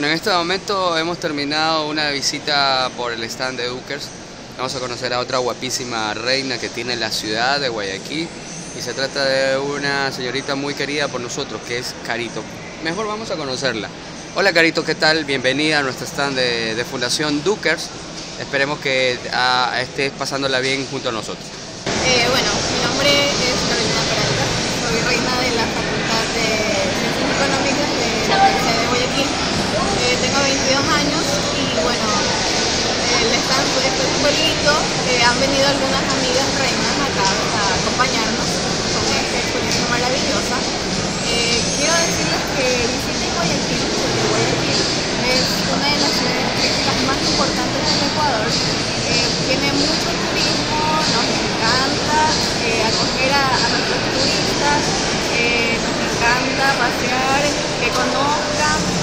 Bueno, en este momento hemos terminado una visita por el stand de Duckers. Vamos a conocer a otra guapísima reina que tiene la ciudad de Guayaquil. Y se trata de una señorita muy querida por nosotros, que es Carito. Mejor vamos a conocerla. Hola Carito, ¿qué tal? Bienvenida a nuestro stand de, Fundación Duckers. Esperemos que ah, estés pasándola bien junto a nosotros. Eh, bueno, mi nombre es Carolina Peralta, soy reina de la Facultad de Ciencias Económicas de la Universidad de Guayaquil. Eh, tengo 22 años y bueno, el stand es lindo. Eh, han venido algunas amigas reinas acá a acompañarnos con esta experiencia maravillosa. Eh, quiero decirles que visiten Guayaquil, porque Guayaquil es una de las ciudades más importantes del Ecuador. tiene mucho turismo, nos encanta acoger a, a, nuestros turistas, nos encanta pasear, que conozcan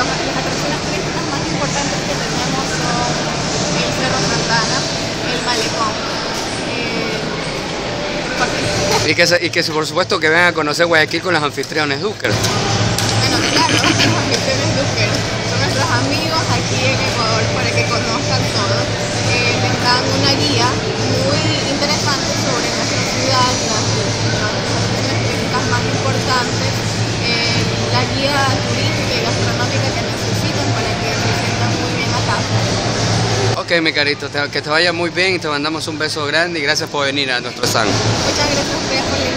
las atracciones turísticas más importantes que tenemos son el Cerro Santana, el Malecón. Eh, y, que, y que por supuesto que vengan a conocer Guayaquil con los anfitriones Duker. Bueno, claro, los anfitriones son nuestros amigos aquí en Ecuador para que conozcan todo. Eh, les dan una guía muy interesante sobre nuestra ciudad, las, las turísticas más importantes, eh, la guía Ok, mi carito, que te vaya muy bien y te mandamos un beso grande y gracias por venir a nuestro stand. Muchas gracias a.